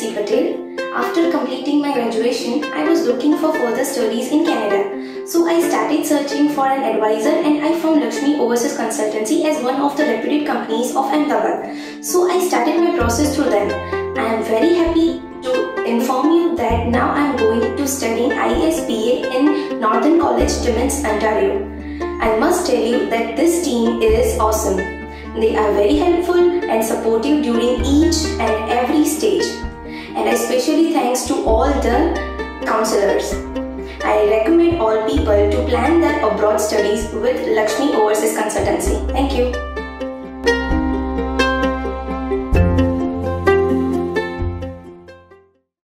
Jayashree Patel. After completing my graduation, I was looking for further studies in Canada. So I started searching for an advisor and I found Laxmi Overseas Consultancy as one of the reputed companies of Ahmedabad. So I started my process through them. I am very happy to inform you that now I am going to study ISPA in Northern College, Timmins, Ontario. I must tell you that this team is awesome. They are very helpful during each and every stage and especially thanks to all the counselors. I recommend all people to plan their abroad studies with Laxmi Overseas Consultancy. Thank you.